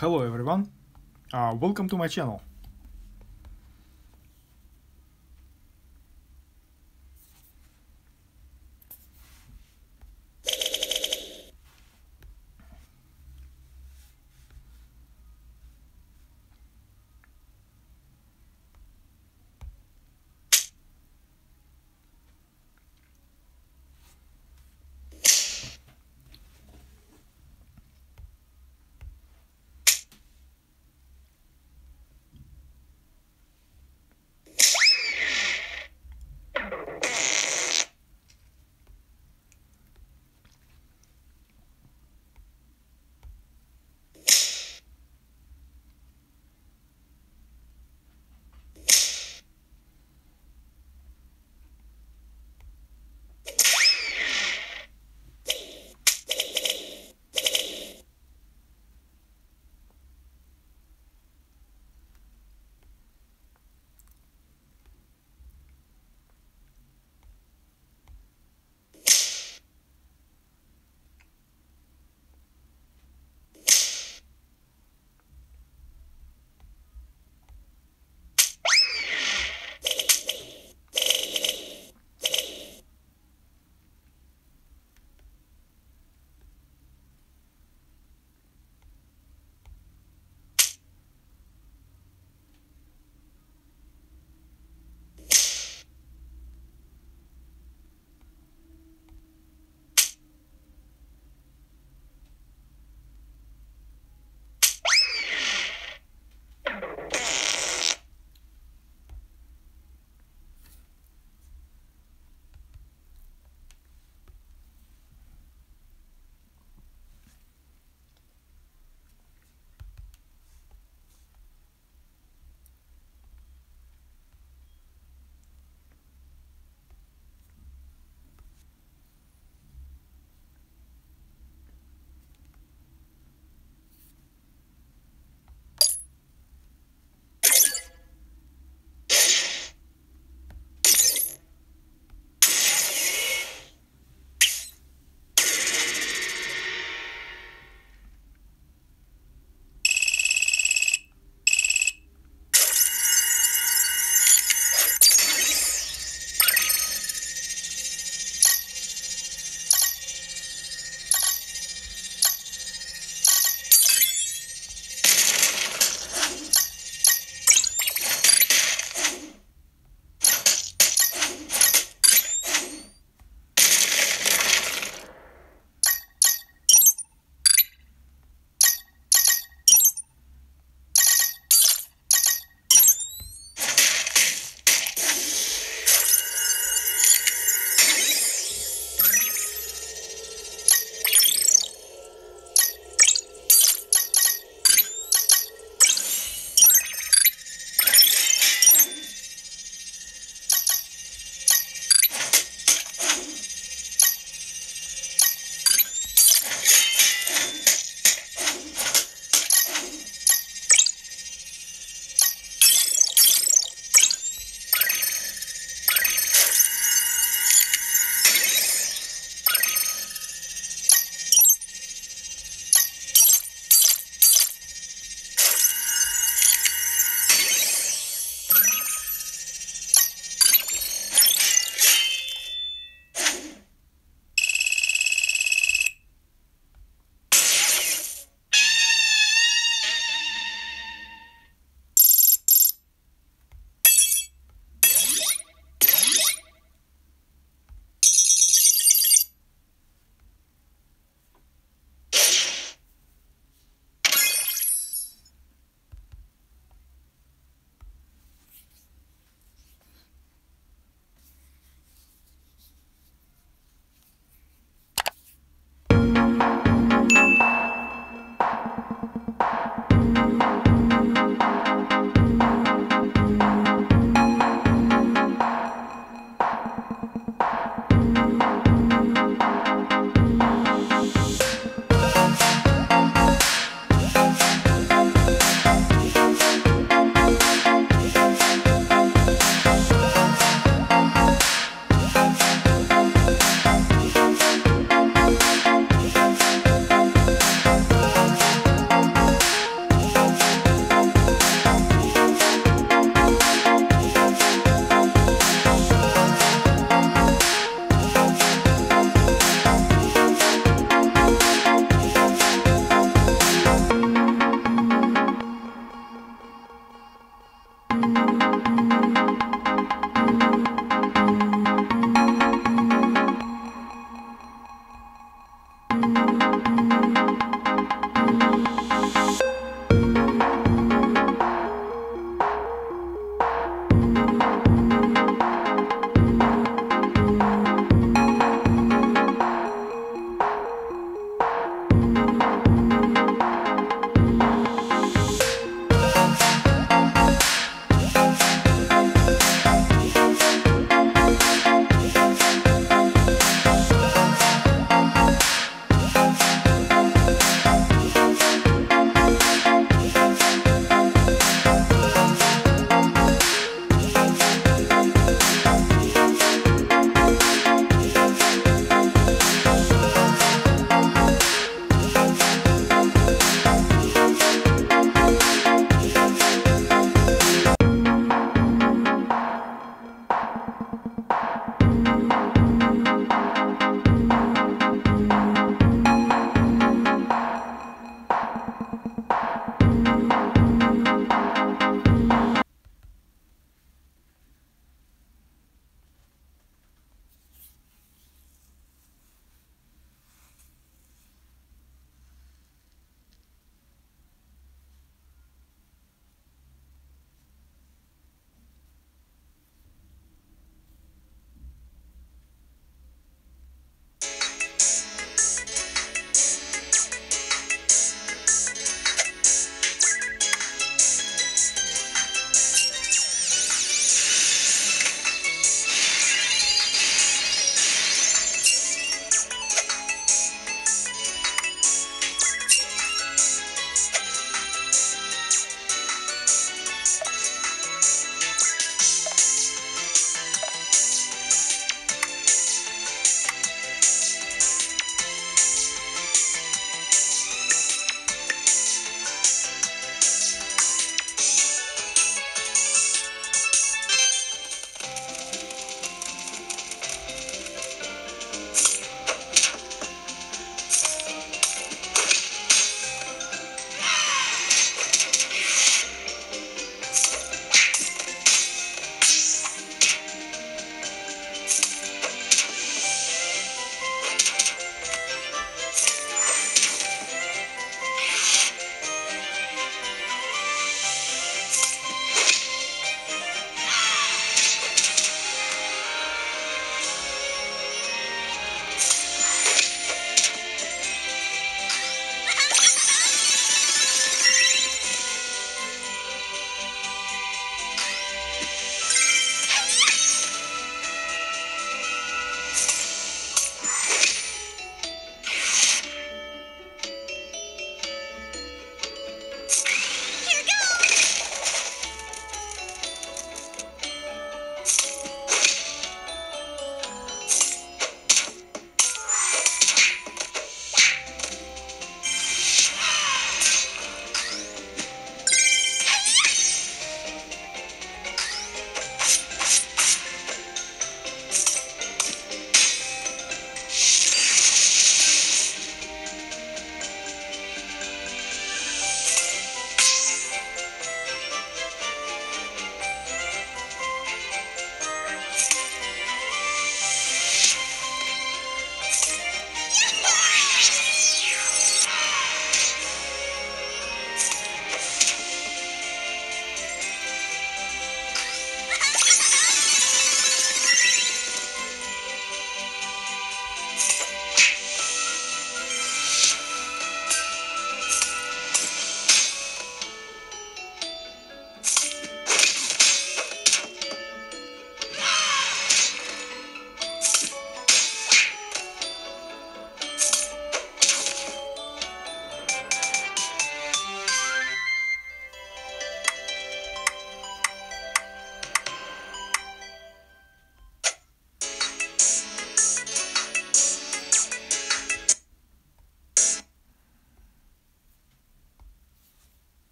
Hello everyone, uh, welcome to my channel.